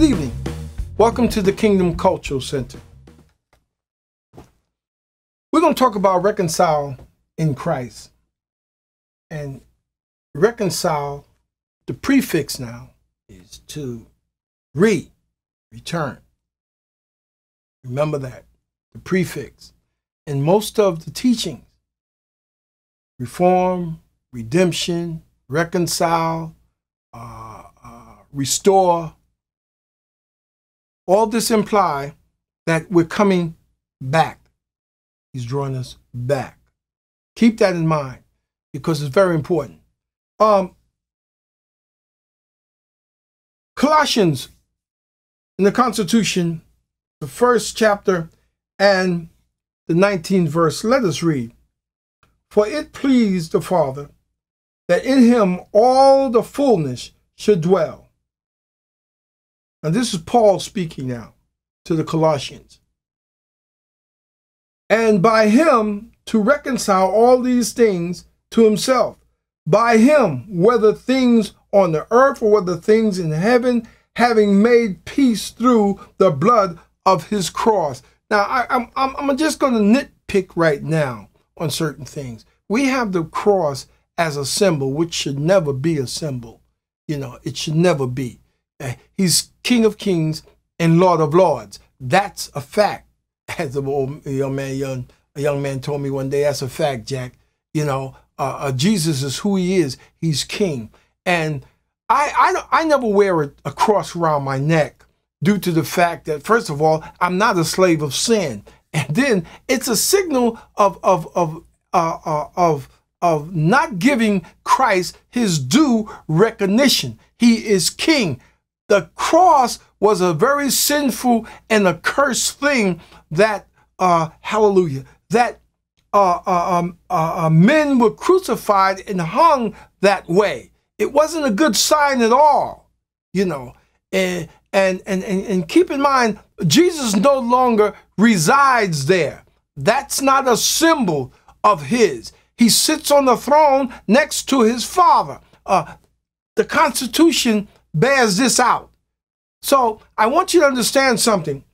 Good evening. Welcome to the Kingdom Cultural Center. We're going to talk about reconcile in Christ. And reconcile, the prefix now is to re, return. Remember that, the prefix. In most of the teachings, reform, redemption, reconcile, uh, uh, restore, all this imply that we're coming back. He's drawing us back. Keep that in mind because it's very important. Um, Colossians in the Constitution, the first chapter and the 19th verse, let us read. For it pleased the Father that in him all the fullness should dwell. And this is Paul speaking now to the Colossians. And by him to reconcile all these things to himself. By him, whether things on the earth or whether things in heaven, having made peace through the blood of his cross. Now, I, am I'm, I'm just going to nitpick right now on certain things. We have the cross as a symbol, which should never be a symbol. You know, it should never be. Eh, he's King of Kings and Lord of Lords. That's a fact. As a young man, young, a young man told me one day, that's a fact, Jack. You know, uh, uh, Jesus is who he is. He's King. And I, I, I never wear a, a cross around my neck due to the fact that, first of all, I'm not a slave of sin. And then it's a signal of, of, of, uh, uh, of of not giving Christ his due recognition. He is king. The cross was a very sinful and accursed thing that, uh, hallelujah, that uh, uh, um, uh, uh, men were crucified and hung that way. It wasn't a good sign at all, you know. And, and, and, and keep in mind, Jesus no longer resides there. That's not a symbol of his. He sits on the throne next to his father. Uh, the Constitution bears this out. So I want you to understand something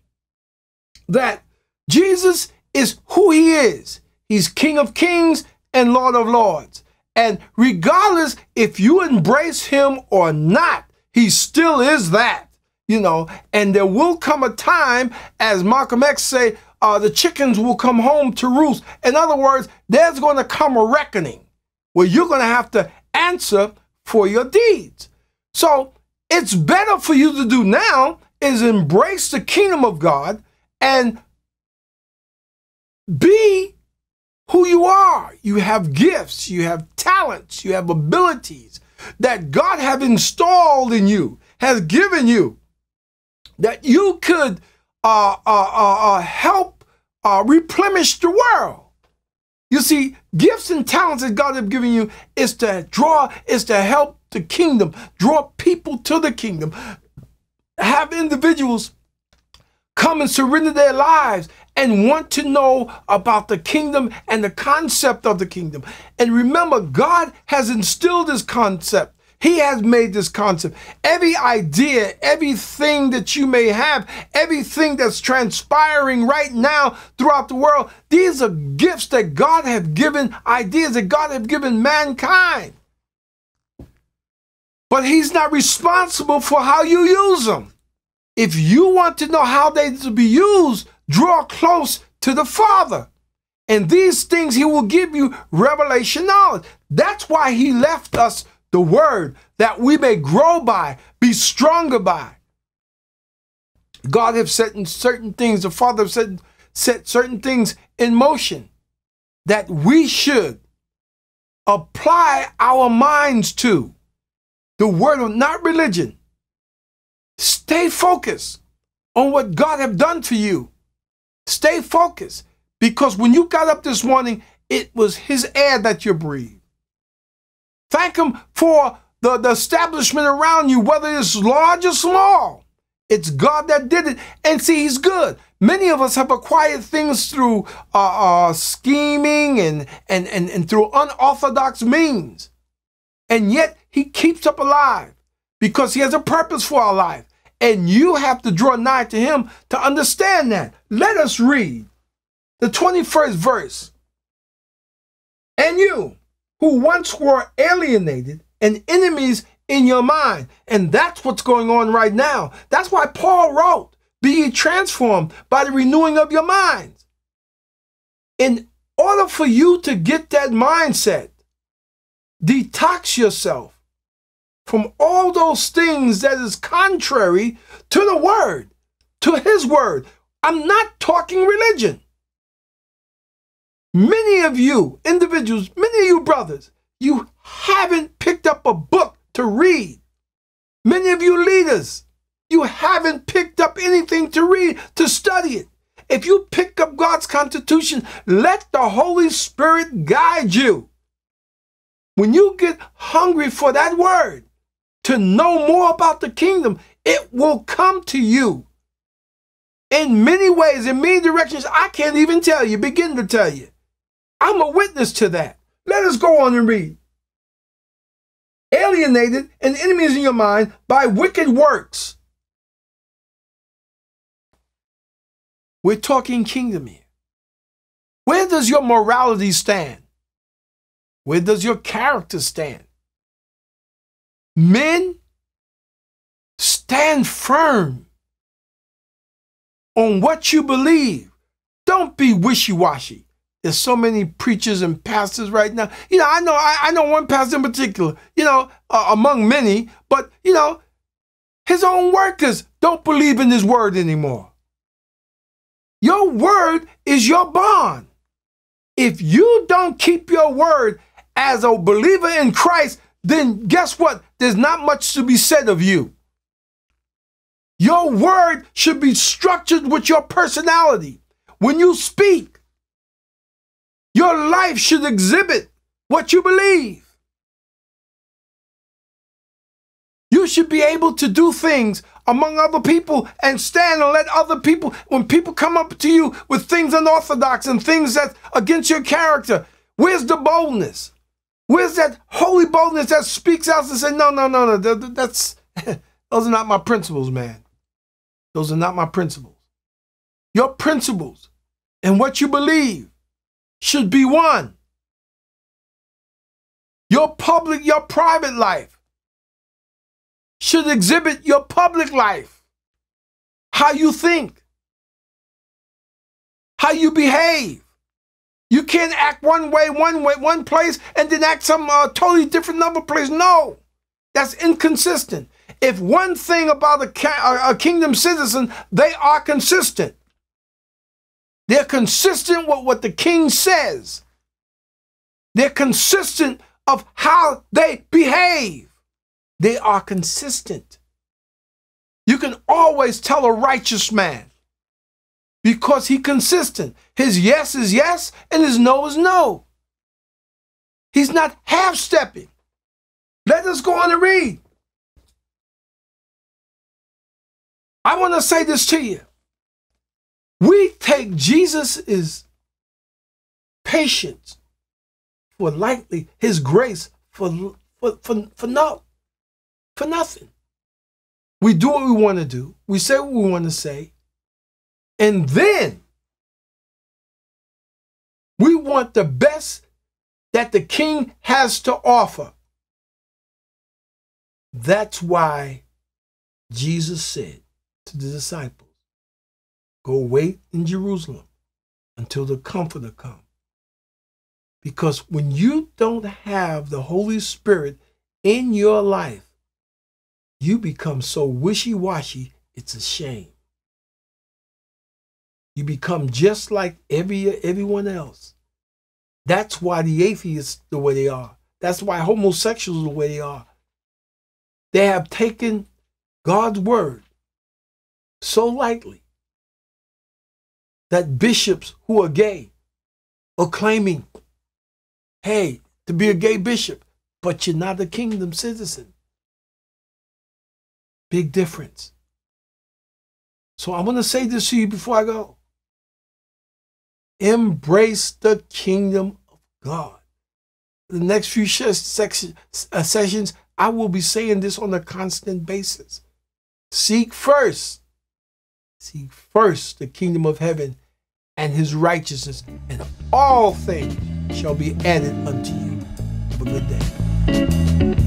that Jesus is who he is. He's King of Kings and Lord of Lords. And regardless if you embrace him or not, he still is that, you know. And there will come a time, as Malcolm X say, uh, the chickens will come home to roost. In other words, there's going to come a reckoning where you're going to have to answer for your deeds. So it's better for you to do now is embrace the kingdom of God and be who you are. You have gifts, you have talents, you have abilities that God have installed in you, has given you, that you could uh, uh, uh, uh, help uh, replenish the world. You see, gifts and talents that God has given you is to draw, is to help the kingdom, draw people to the kingdom, have individuals come and surrender their lives and want to know about the kingdom and the concept of the kingdom. And remember, God has instilled this concept he has made this concept. Every idea, everything that you may have, everything that's transpiring right now throughout the world, these are gifts that God has given, ideas that God has given mankind. But He's not responsible for how you use them. If you want to know how they to be used, draw close to the Father. And these things He will give you revelation knowledge. That's why He left us the word that we may grow by, be stronger by. God have set certain things, the Father have set, set certain things in motion that we should apply our minds to. The word of not religion. Stay focused on what God have done for you. Stay focused because when you got up this morning, it was his air that you breathed. Thank Him for the, the establishment around you, whether it's large or small. It's God that did it. And see, He's good. Many of us have acquired things through uh, uh, scheming and, and, and, and through unorthodox means. And yet, He keeps up alive because He has a purpose for our life. And you have to draw nigh to him to understand that. Let us read the 21st verse. And you, who once were alienated and enemies in your mind. And that's what's going on right now. That's why Paul wrote, Be ye transformed by the renewing of your minds. In order for you to get that mindset, detox yourself from all those things that is contrary to the word, to his word. I'm not talking religion. Many of you individuals, many of you brothers, you haven't picked up a book to read. Many of you leaders, you haven't picked up anything to read, to study it. If you pick up God's Constitution, let the Holy Spirit guide you. When you get hungry for that word, to know more about the kingdom, it will come to you in many ways, in many directions. I can't even tell you, begin to tell you. I'm a witness to that. Let us go on and read. Alienated and enemies in your mind by wicked works. We're talking kingdom here. Where does your morality stand? Where does your character stand? Men, stand firm on what you believe. Don't be wishy washy. There's so many preachers and pastors right now. You know, I know, I, I know one pastor in particular. You know, uh, among many, but you know, his own workers don't believe in his word anymore. Your word is your bond. If you don't keep your word as a believer in Christ, then guess what? There's not much to be said of you. Your word should be structured with your personality. When you speak, your life should exhibit what you believe. You should be able to do things among other people and stand and let other people, when people come up to you with things unorthodox and things that against your character, where's the boldness? Where's that holy boldness that speaks out and says, no, no, no, no, that's, those are not my principles, man. Those are not my principles. Your principles and what you believe should be one. Your public, your private life should exhibit your public life. How you think, how you behave. You can't act one way, one way, one place, and then act some uh, totally different number place. No, that's inconsistent. If one thing about a, a kingdom citizen, they are consistent. They're consistent with what the king says. They're consistent of how they behave. They are consistent. You can always tell a righteous man because he's consistent. His yes is yes and his no is no. He's not half stepping. Let us go on and read. I want to say this to you. We take Jesus' patience for lightly, his grace for, for, for, for no, for nothing. We do what we want to do. We say what we want to say. And then we want the best that the king has to offer. That's why Jesus said to the disciples, Go wait in Jerusalem until the Comforter comes. Because when you don't have the Holy Spirit in your life, you become so wishy washy, it's a shame. You become just like every everyone else. That's why the atheists the way they are. That's why homosexuals the way they are. They have taken God's word so lightly that bishops who are gay are claiming, hey, to be a gay bishop, but you're not a kingdom citizen. Big difference. So I want to say this to you before I go. Embrace the kingdom of God. The next few uh, sessions, I will be saying this on a constant basis. Seek first, seek first the kingdom of heaven and his righteousness, and all things shall be added unto you. Have a good day.